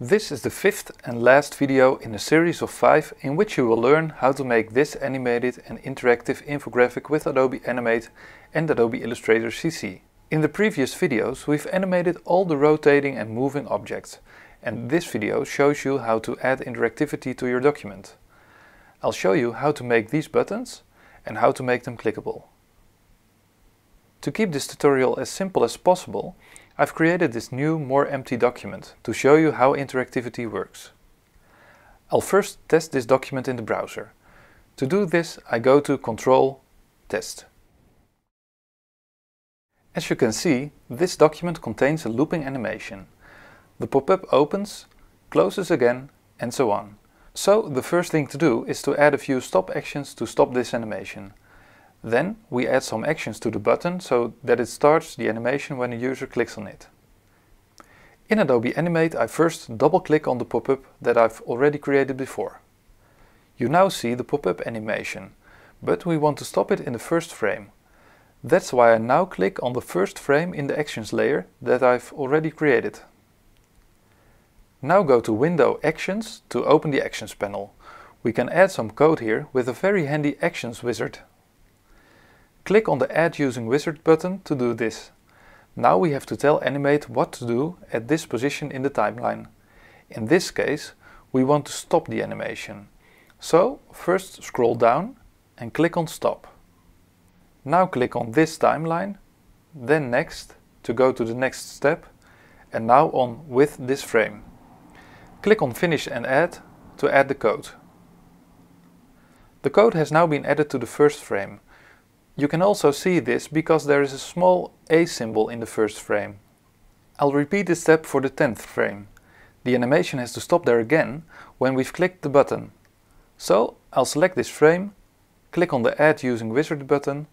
This is the fifth and last video in a series of five in which you will learn how to make this animated and interactive infographic with Adobe Animate and Adobe Illustrator CC. In the previous videos we've animated all the rotating and moving objects and this video shows you how to add interactivity to your document. I'll show you how to make these buttons and how to make them clickable. To keep this tutorial as simple as possible, I've created this new, more empty document to show you how interactivity works. I'll first test this document in the browser. To do this, I go to Control, Test. As you can see, this document contains a looping animation. The pop-up opens, closes again, and so on. So the first thing to do is to add a few stop actions to stop this animation. Then we add some actions to the button so that it starts the animation when a user clicks on it. In Adobe Animate I first double click on the pop-up that I've already created before. You now see the pop-up animation, but we want to stop it in the first frame. That's why I now click on the first frame in the Actions layer that I've already created. Now go to Window Actions to open the Actions panel. We can add some code here with a very handy Actions wizard Click on the Add Using Wizard button to do this. Now we have to tell Animate what to do at this position in the timeline. In this case, we want to stop the animation. So first scroll down and click on Stop. Now click on this timeline, then Next to go to the next step and now on With this frame. Click on Finish and Add to add the code. The code has now been added to the first frame you can also see this because there is a small A symbol in the first frame. I'll repeat this step for the 10th frame. The animation has to stop there again when we've clicked the button. So I'll select this frame, click on the Add Using Wizard button,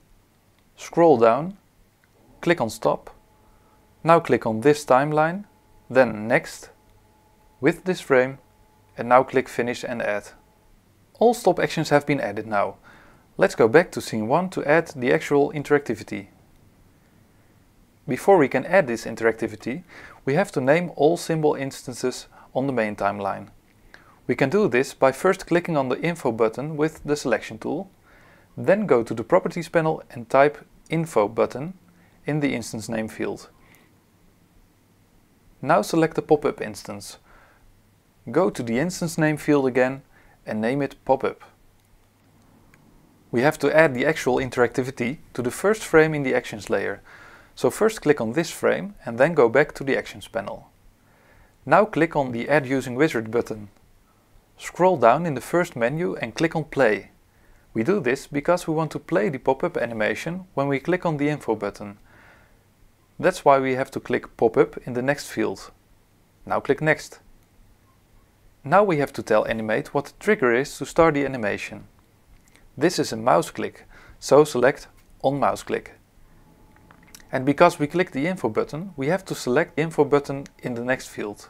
scroll down, click on Stop, now click on this timeline, then Next, with this frame, and now click Finish and Add. All stop actions have been added now, Let's go back to scene 1 to add the actual interactivity. Before we can add this interactivity, we have to name all symbol instances on the main timeline. We can do this by first clicking on the Info button with the selection tool, then go to the Properties panel and type Info button in the instance name field. Now select the pop-up instance. Go to the instance name field again and name it pop-up we have to add the actual interactivity to the first frame in the Actions layer. So first click on this frame and then go back to the Actions panel. Now click on the Add Using Wizard button. Scroll down in the first menu and click on Play. We do this because we want to play the pop-up animation when we click on the Info button. That's why we have to click Pop-up in the next field. Now click Next. Now we have to tell Animate what the trigger is to start the animation. This is a mouse click, so select on mouse click. And because we click the info button, we have to select info button in the next field.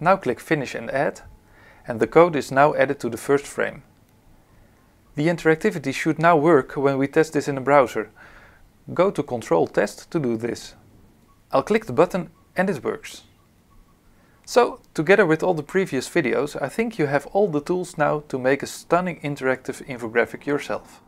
Now click finish and add, and the code is now added to the first frame. The interactivity should now work when we test this in a browser. Go to control test to do this. I'll click the button and it works. So, together with all the previous videos, I think you have all the tools now to make a stunning interactive infographic yourself.